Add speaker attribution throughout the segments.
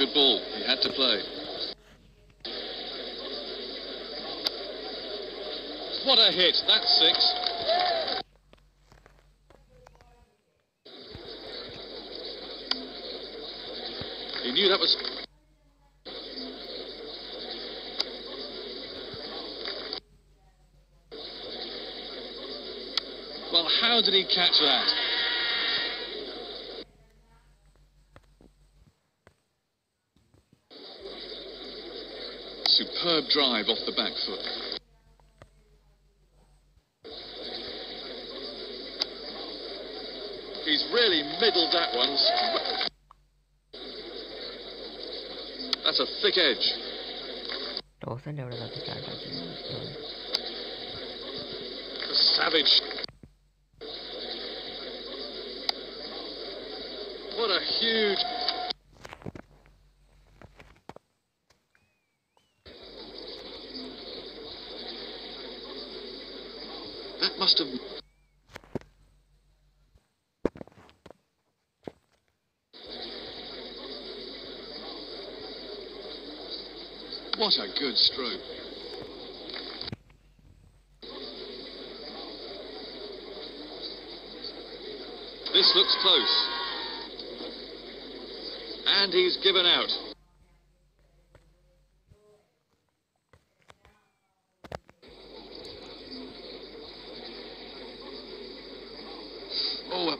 Speaker 1: Good ball. He had to play. What a hit. That's six. He knew that was... Well, how did he catch that? superb drive off the back foot. He's really middled that one. That's a thick edge.
Speaker 2: Dawson developed the start.
Speaker 1: A savage must have. What a good stroke. This looks close. And he's given out. Oh, uh,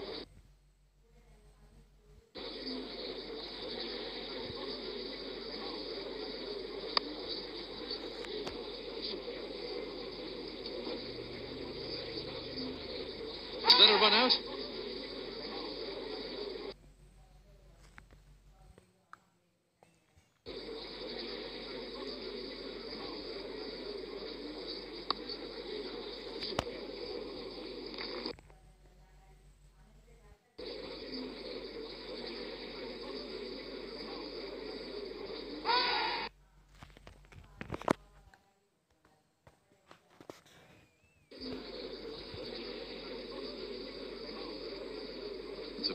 Speaker 1: is that a run out? It's a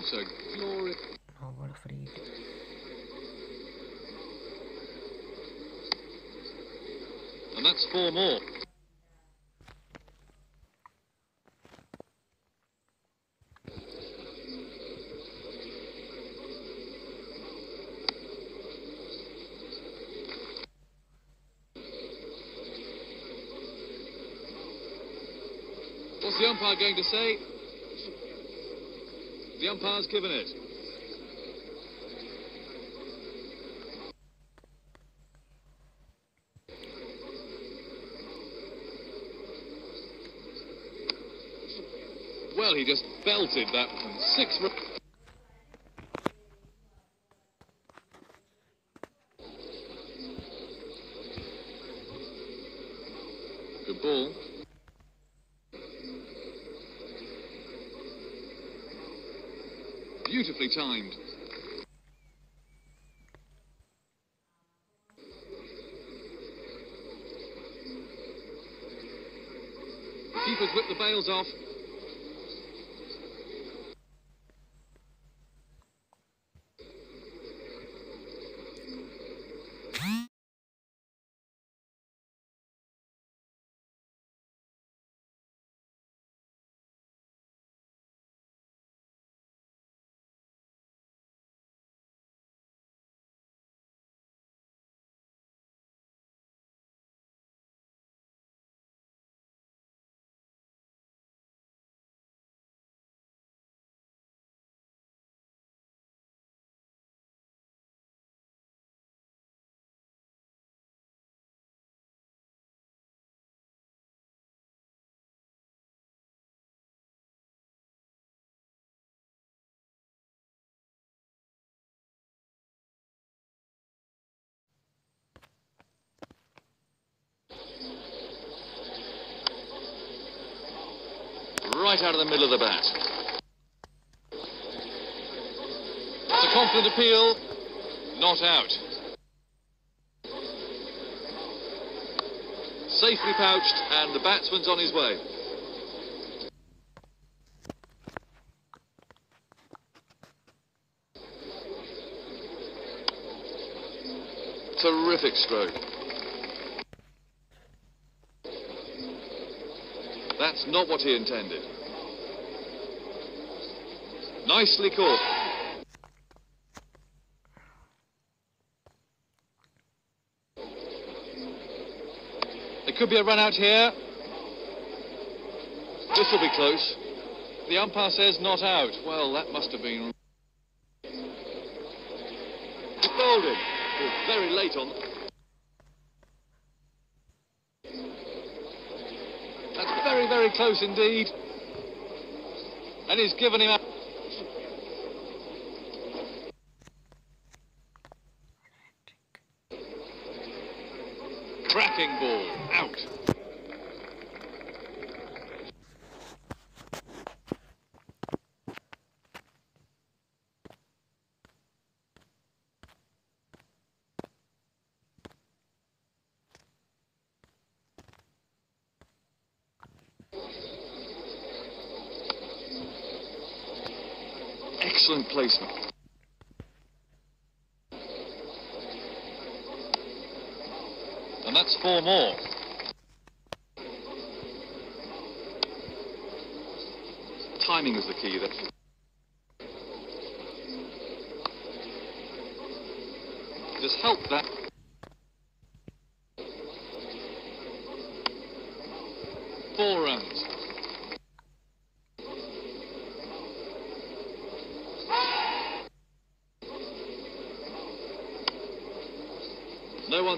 Speaker 1: What a glory.
Speaker 2: No, what a.
Speaker 1: And that's four more. What's the umpire going to say? The umpire's given it. Well, he just belted that one. Six. Beautifully timed. Keepers whip the bails off. Right out of the middle of the bat. It's a confident appeal. Not out. Safely pouched, and the batsman's on his way. Terrific stroke. That's not what he intended. Nicely caught. There could be a run out here. This will be close. The umpire says not out. Well, that must have been... Was very late on... Very, very close indeed. And he's given him up. Cracking ball. Out. Excellent placement. And that's four more. Timing is the key there. Just help that.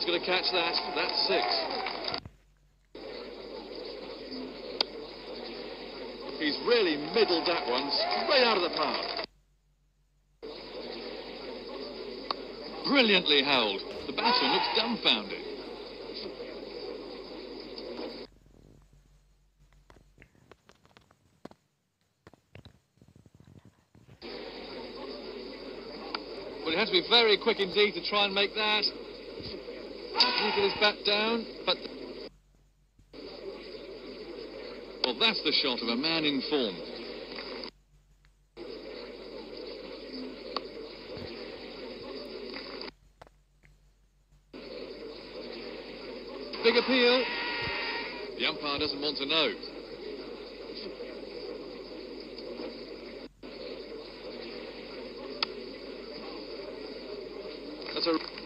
Speaker 1: One's going to catch that. That's six. He's really middled that one straight out of the park. Brilliantly held. The batsman looks dumbfounded. Well, he had to be very quick indeed to try and make that. His bat down? But. Well, that's the shot of a man in form. Big appeal. The umpire doesn't want to know. That's a.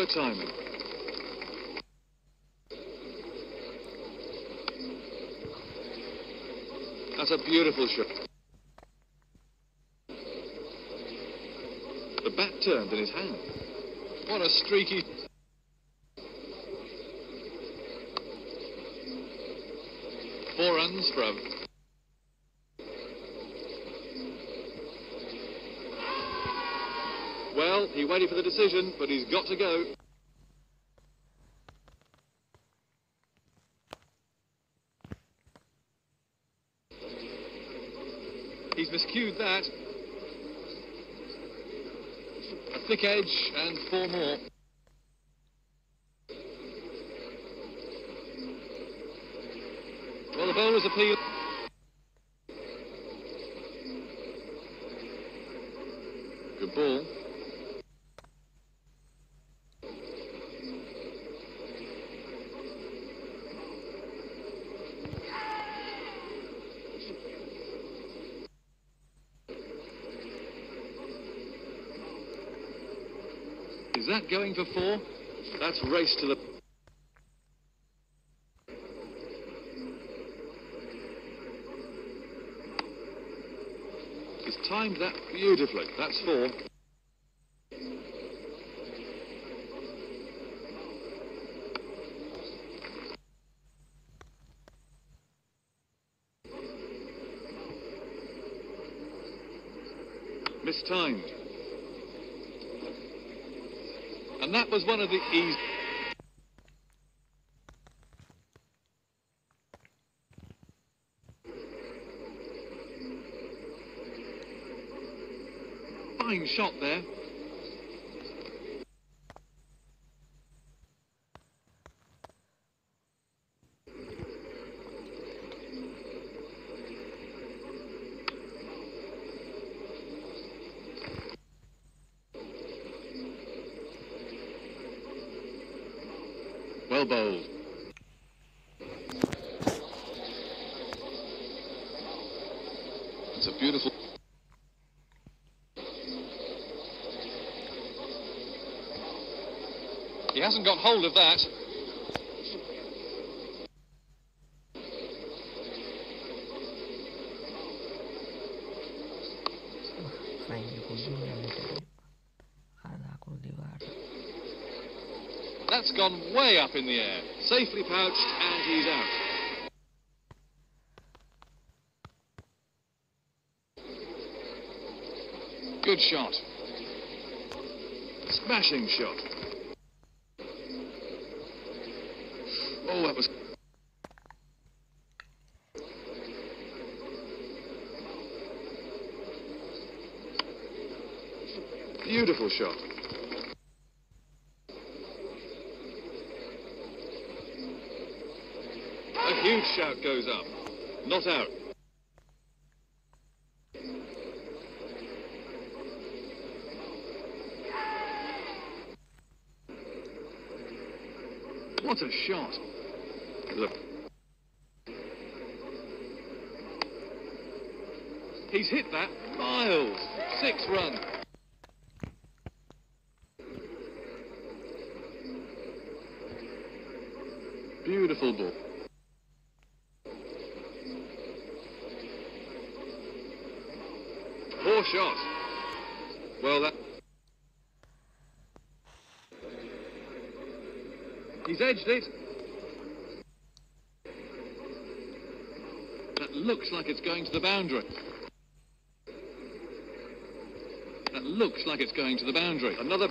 Speaker 1: Pure timing. That's a beautiful shot. The bat turned in his hand. What a streaky... Four runs from... Well, he waited for the decision, but he's got to go. He's miscued that. A thick edge and four more. Well, the bowler's appeal. Good ball. That going for four? That's race to the... He's timed that beautifully. That's four. Mistimed. And that was one of the easy... Fine shot there. It's a beautiful. He hasn't got hold of that. That's gone way up in the air. Safely pouched, and he's out. Good shot. Smashing shot. Oh, that was. Beautiful shot. A huge shout goes up. Not out. A shot. Look. He's hit that miles. Six run. Beautiful ball. Poor shot. Well, that. Edged it. That looks like it's going to the boundary. That looks like it's going to the boundary. Another.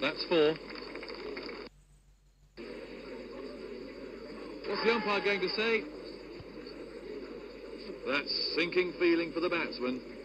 Speaker 1: That's four. What's the umpire going to say? That's sinking feeling for the batsman.